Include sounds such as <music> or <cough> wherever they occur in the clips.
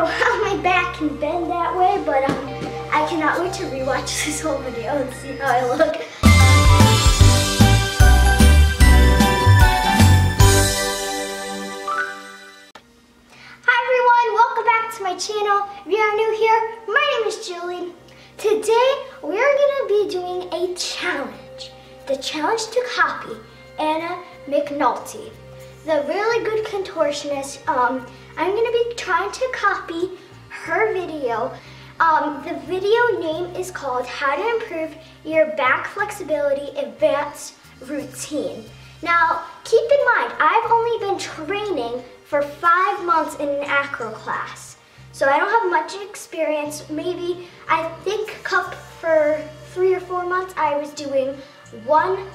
know how my back can bend that way, but um, I cannot wait to rewatch this whole video and see how I look. Hi everyone, welcome back to my channel. If you are new here, my name is Jilly. Today, we're gonna be doing a challenge. The challenge to copy Anna McNulty, the really good contortionist. Um, I'm gonna be trying to copy her video. Um, the video name is called How to Improve Your Back Flexibility Advanced Routine. Now, keep in mind, I've only been training for five months in an acro class. So I don't have much experience. Maybe, I think cup for three or four months, I was doing one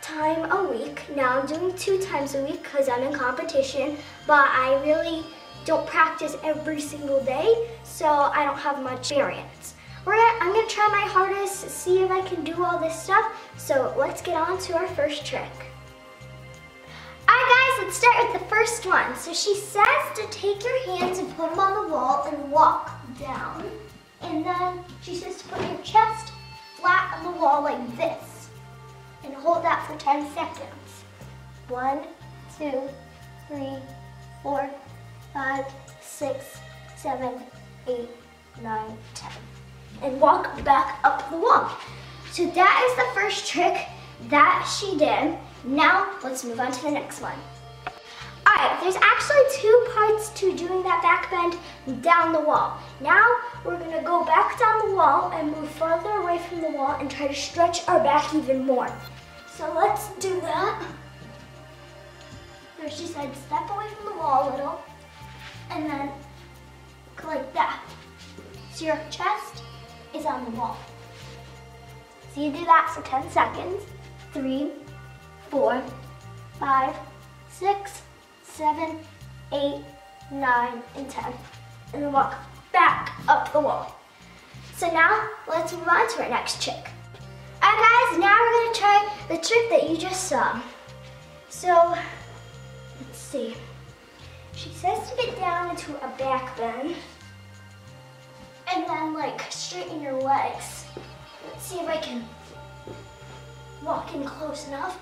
time a week. Now I'm doing two times a week because I'm in competition, but I really don't practice every single day, so I don't have much experience. We're gonna, I'm gonna try my hardest, to see if I can do all this stuff. So let's get on to our first trick. Alright guys, let's start with the first one. So she says to take your hands and put them on the wall and walk down. And then she says to put your chest flat on the wall like this. And hold that for 10 seconds. One, two, three, four, five, six, seven, eight, nine, ten. And walk back up the wall. So that is the first trick that she did. Now let's move on to the next one. All right, there's actually two parts to doing that back bend down the wall. Now we're gonna go back down the wall and move further away from the wall and try to stretch our back even more. So let's do that. First she said step away from the wall a little and then like that. So your chest is on the wall. So you do that for 10 seconds. Three, four, five, six, seven, eight, nine, and 10. And then walk back up the wall. So now let's move on to our next trick. Alright guys, now we're gonna try the trick that you just saw. So, let's see. She says to get down into a back bend and then like straighten your legs. Let's see if I can walk in close enough.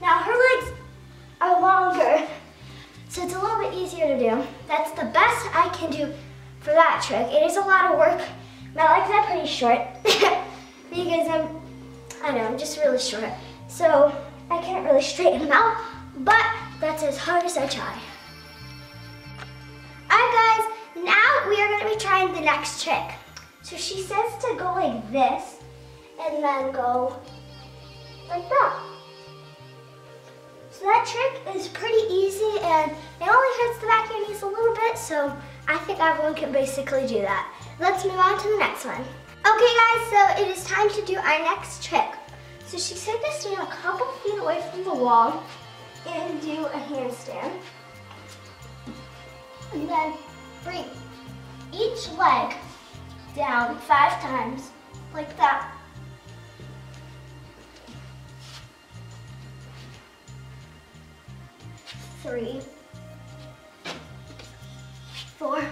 Now her legs are longer, so it's a little bit easier to do. That's the best I can do for that trick. It is a lot of work. My legs are pretty short <laughs> because I'm, I know, I'm just really short. So I can't really straighten them out, but that's as hard as I try. Alright guys, now we are going to be trying the next trick. So she says to go like this, and then go like that. So that trick is pretty easy, and it only hurts the back of your knees a little bit, so I think everyone can basically do that. Let's move on to the next one. Okay guys, so it is time to do our next trick. So she said to stand a couple feet away from the wall and do a handstand. And then bring each leg down five times, like that. Three, four,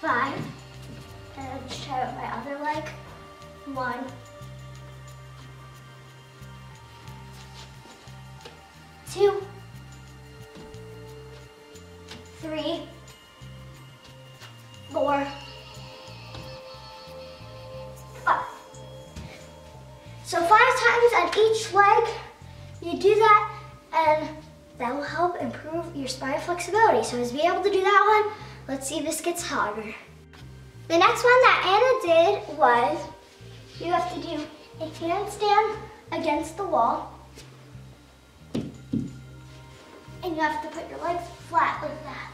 five, and then try out my other leg. One, two, three, four, five. So five times on each leg, you do that and that will help improve your spine flexibility. So to be able to do that one, let's see if this gets harder. The next one that Anna did was, you have to do a handstand against the wall. And you have to put your legs flat like that.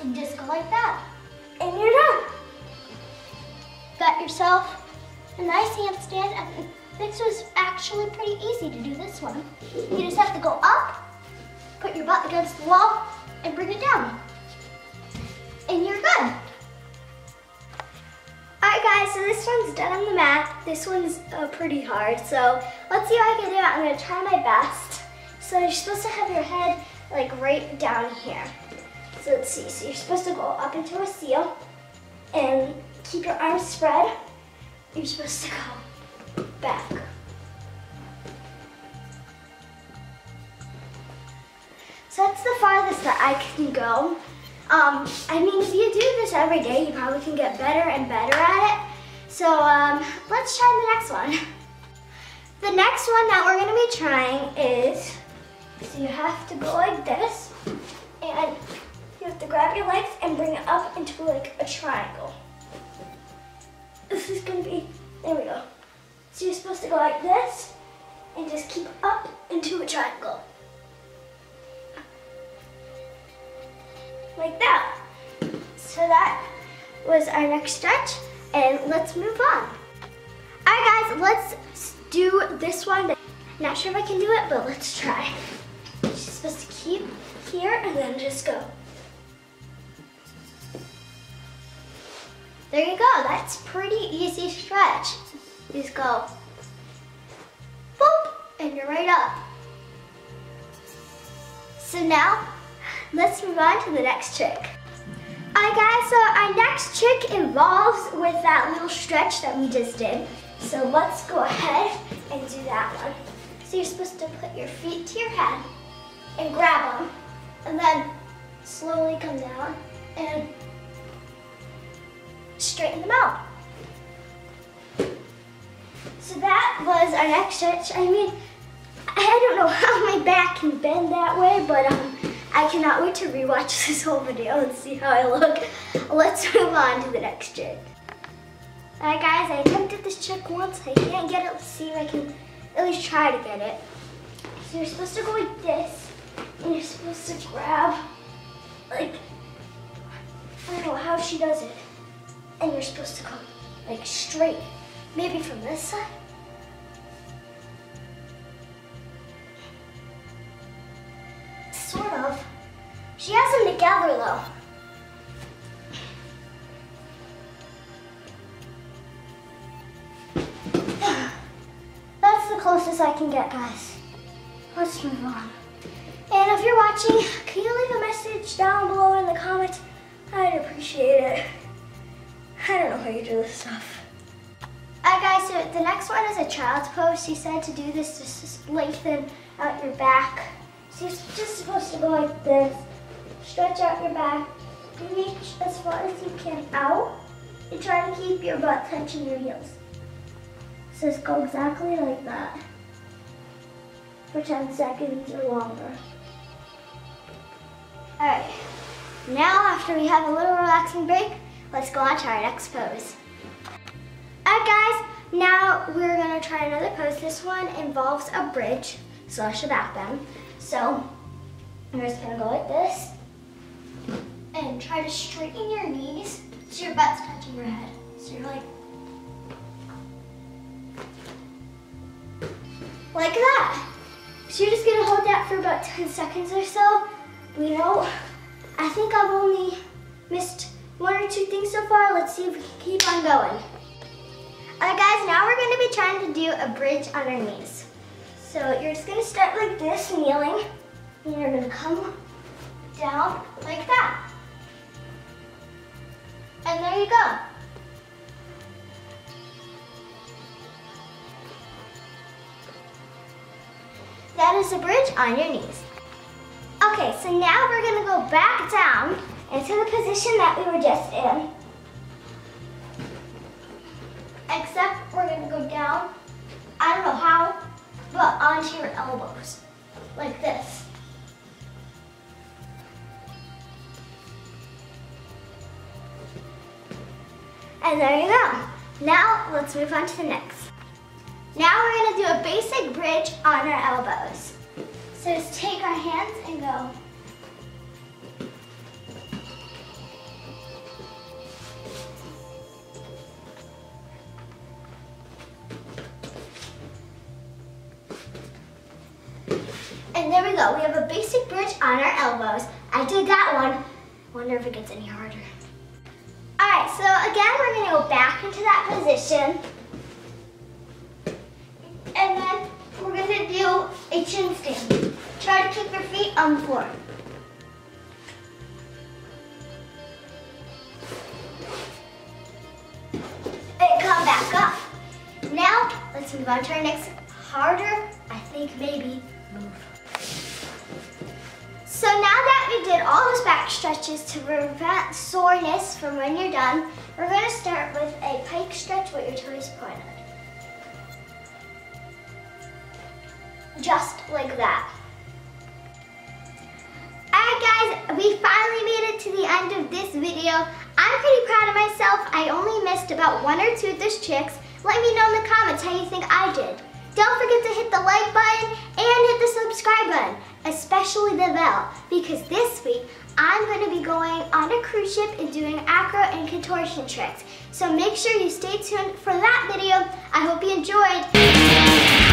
And just go like that. And you're done. Got yourself a nice handstand. And this was actually pretty easy to do this one. You just have to go up, put your butt against the wall, and bring it down. And you're good. Alright guys, so this one's done on the mat. This one's uh, pretty hard, so let's see how I can do it. I'm gonna try my best. So you're supposed to have your head like right down here. So let's see, so you're supposed to go up into a seal and keep your arms spread. You're supposed to go back. So that's the farthest that I can go. Um, I mean, if you do this every day, you probably can get better and better at it. So um, let's try the next one. The next one that we're gonna be trying is, so you have to go like this, and you have to grab your legs and bring it up into like a triangle. This is gonna be, there we go. So you're supposed to go like this, and just keep up into a triangle. like that. So that was our next stretch and let's move on. All right guys, let's do this one. Not sure if I can do it, but let's try. Keep here and then just go. There you go, that's pretty easy stretch. Just go, boop, and you're right up. So now let's move on to the next trick. Alright guys, so our next trick involves with that little stretch that we just did. So let's go ahead and do that one. So you're supposed to put your feet to your head and grab them and then slowly come down and straighten them out. So that was our next stretch. I mean, I don't know how my back can bend that way, but um, I cannot wait to rewatch <laughs> this whole video and see how I look. Let's move on to the next trick. Alright guys, I attempted this trick once. I can't get it. Let's see if I can at least try to get it. So you're supposed to go like this, and you're supposed to grab, like, I don't know how she does it. And you're supposed to go like straight, maybe from this side. Sort of. She has them together though. <sighs> That's the closest I can get, guys. Let's move on. And if you're watching, can you leave a message down below in the comments? I'd appreciate it. I don't know how you do this stuff. Alright guys, so the next one is a child's pose. She said to do this to lengthen out your back. So you're just supposed to go like this. Stretch out your back. Reach as far as you can out. And try to keep your butt touching your heels. So just go exactly like that. For 10 seconds or longer. Alright. Now after we have a little relaxing break, let's go on to our next pose. Alright guys, now we're gonna try another pose. This one involves a bridge slash a back bend. So you're just gonna go like this and try to straighten your knees so your butt's touching your head. So you're like, like that. So you're just gonna hold that for about 10 seconds or so. We know, I think I've only missed one or two things so far. Let's see if we can keep on going. Alright guys, now we're gonna be trying to do a bridge on our knees. So you're just gonna start like this, kneeling, and you're gonna come down like that. And there you go. That is a bridge on your knees. Okay, so now we're gonna go back down into the position that we were just in. Except we're gonna go down, I don't know how, but onto your elbows, like this. And there you go. Now let's move on to the next. Now we're gonna do a basic bridge on our elbows. So just take our hands and go And there we go. We have a basic bridge on our elbows. I did that one. Wonder if it gets any harder. All right, so again, we're gonna go back into that position. And then we're gonna do a chin stand. Try to keep your feet on the floor. And come back up. Now, let's move on to our next harder, I think maybe, move. So now that we did all those back stretches to prevent soreness from when you're done, we're gonna start with a pike stretch with your toes pointed. Just like that. We finally made it to the end of this video. I'm pretty proud of myself. I only missed about one or two of those tricks. Let me know in the comments how you think I did. Don't forget to hit the like button and hit the subscribe button, especially the bell, because this week I'm going to be going on a cruise ship and doing acro and contortion tricks. So make sure you stay tuned for that video. I hope you enjoyed.